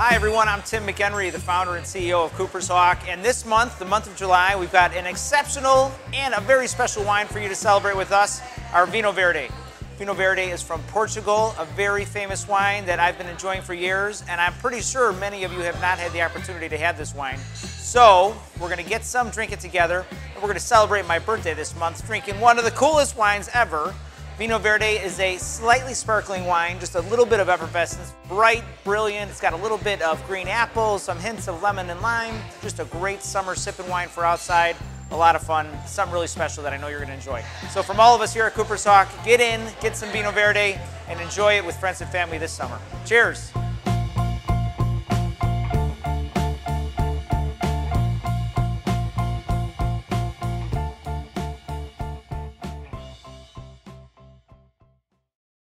Hi everyone, I'm Tim McEnery, the founder and CEO of Cooper's Hawk. And this month, the month of July, we've got an exceptional and a very special wine for you to celebrate with us, our Vinho Verde. Vinho Verde is from Portugal, a very famous wine that I've been enjoying for years, and I'm pretty sure many of you have not had the opportunity to have this wine. So, we're gonna get some, drink it together, and we're gonna celebrate my birthday this month drinking one of the coolest wines ever, Vinho Verde is a slightly sparkling wine, just a little bit of effervescence, bright, brilliant. It's got a little bit of green apple, some hints of lemon and lime. Just a great summer sipping wine for outside. A lot of fun, something really special that I know you're gonna enjoy. So from all of us here at Cooper's Hawk, get in, get some Vinho Verde, and enjoy it with friends and family this summer. Cheers.